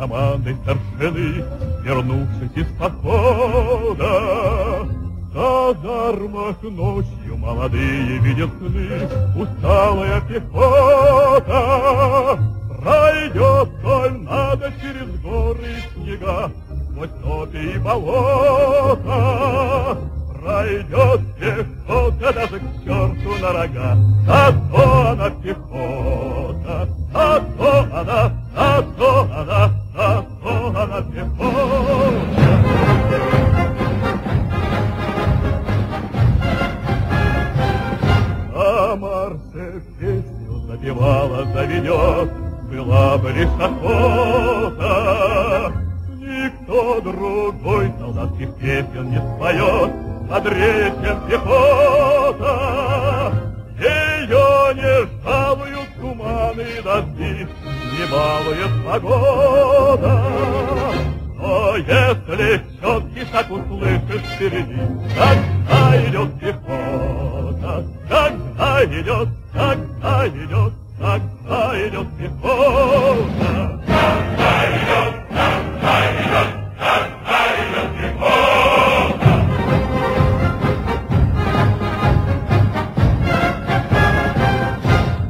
командой старшины, вернувшись из похода. В казармах ночью молодые видят сны, усталая пехота. Пройдет соль надо через горы и снега, сквозь топи и болота. Пройдет пехота даже к черту на рога, а то она пехота, а то она, лишь охота. Никто другой солдатских песен не споет, бодрее, чем пехота. Ее не жалуют туманы и дожди, не балует погода. Но если четкий шаг услышишь впереди, когда идет пехота, когда идет, когда идет, когда идет пехота, когда идет, когда идет, когда идет пехота.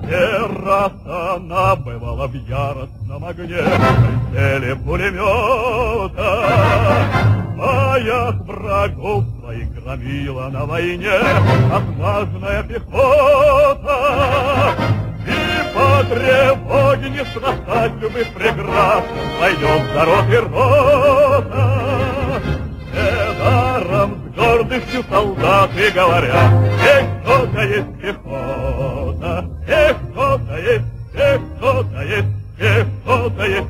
Не раз она бывала в яростном огне, прицеле пулемета. Моих врагов своих громила на войне отважная пехота. И по тревоге не спасать любых преград пойдет с дороги рота. Недаром с гордостью солдаты говорят, пехота есть пехота, пехота есть, пехота есть, пехота есть пехота.